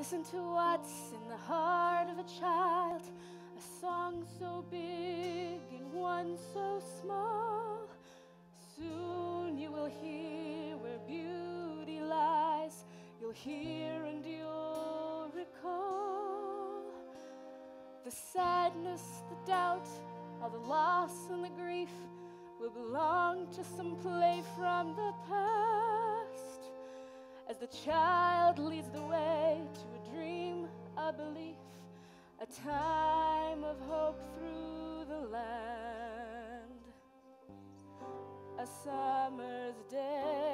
Listen to what's in the heart of a child. A song so big and one so small. Soon you will hear where beauty lies. You'll hear and you'll recall the sadness, the doubt, all the loss and the grief will belong to some play from the past as the child leads the way to a dream, a belief, a time of hope through the land. A summer's day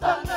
the